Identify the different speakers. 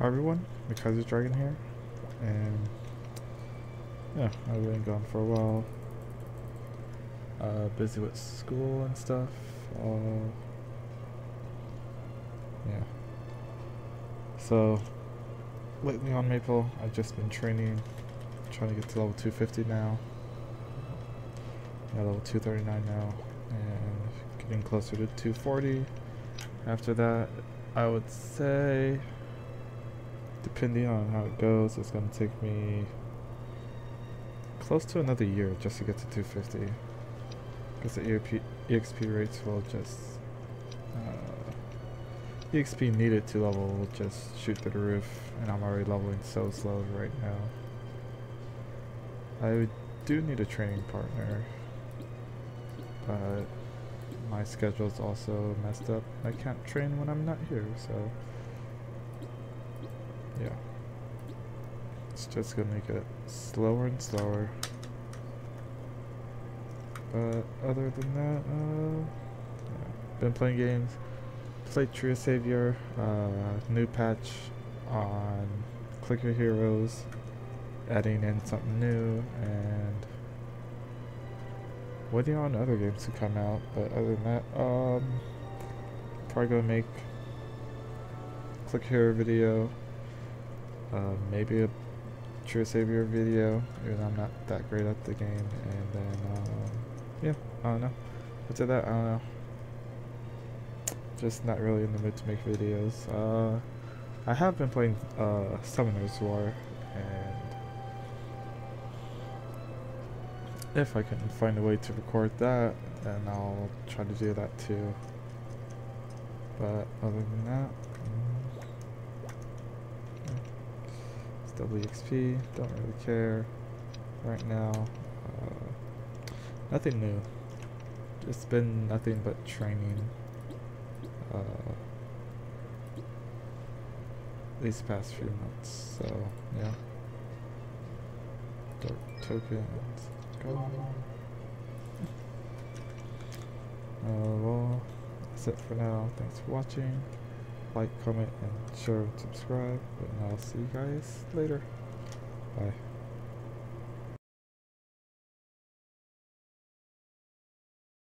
Speaker 1: Hi everyone, Mckaiser Dragon here, and yeah, I've been gone for a while. Uh, busy with school and stuff. Uh, yeah. So, lately on Maple, I've just been training, trying to get to level 250 now. Yeah, level 239 now, and getting closer to 240. After that, I would say, depending on how it goes, it's going to take me close to another year just to get to 250. Because the EXP, rates will just, uh, EXP needed to level will just shoot through the roof, and I'm already leveling so slow right now. I do need a training partner, but my schedule's also messed up. I can't train when I'm not here, so yeah. It's just gonna make it slower and slower. But other than that, uh, yeah. been playing games. Played True Savior, uh, new patch on Clicker Heroes, adding in something new, and waiting on other games to come out. But other than that, um, probably gonna make Clicker Hero video, uh, maybe a True Savior video, even I'm not that great at the game, and then, um, yeah, I don't know. After that, I don't know. Just not really in the mood to make videos. Uh, I have been playing uh, Summoner's War, and if I can find a way to record that, then I'll try to do that too. But other than that, mm, it's WXP, don't really care right now. Uh, nothing new. It's been nothing but training. Uh, these past few months, so yeah. Dark tokens. Go. Uh, well, that's it for now. Thanks for watching. Like, comment, and share and subscribe. And I'll see you guys later. Bye.